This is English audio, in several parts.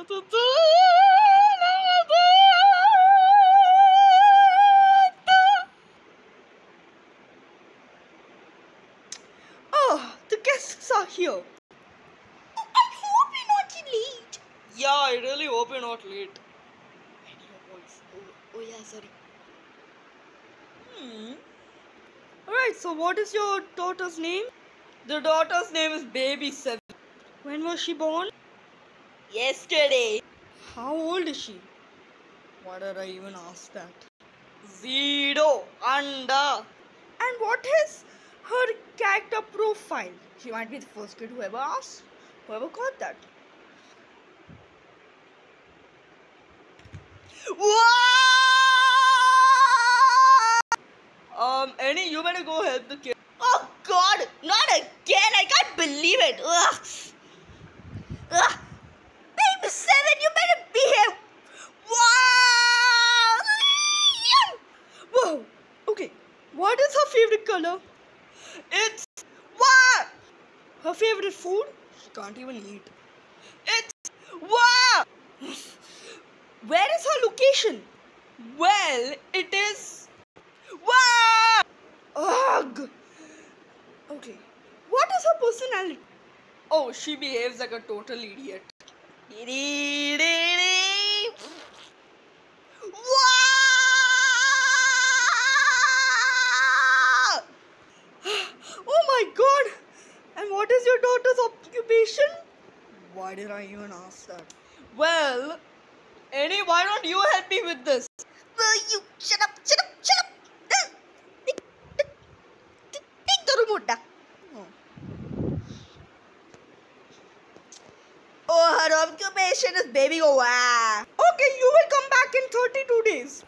Oh, the guests are here. I hope you're not late. Yeah, I really hope you're not late. Voice. Oh, oh yeah, sorry. Hmm. Alright, so what is your daughter's name? The daughter's name is Baby Seven. When was she born? Yesterday. How old is she? Why did I even ask that? Zero under. And what is her character profile? She might be the first kid who ever asked, whoever got that. Whoa! Um, Annie, you better go help the kid. Oh God, not again! I can't believe it. Ugh. Ugh. Baby Seven, you better behave. Wow! Whoa. Okay. What is her favorite color? It's Wow! her favorite food. She can't even eat. It's wow. Where is her location? Well, it is wow. Ugh. Okay. What is her personality? Oh, she behaves like a total idiot. Wow! Oh my god! And what is your daughter's occupation? Why did I even ask that? Well, Annie, why don't you help me with this? Will you shut up? Shut up! Shut up! Take, the remote. Oh. Her occupation is baby go wow. Okay, you will come back in 32 days.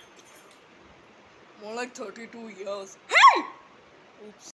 More like 32 years. Hey! Oops.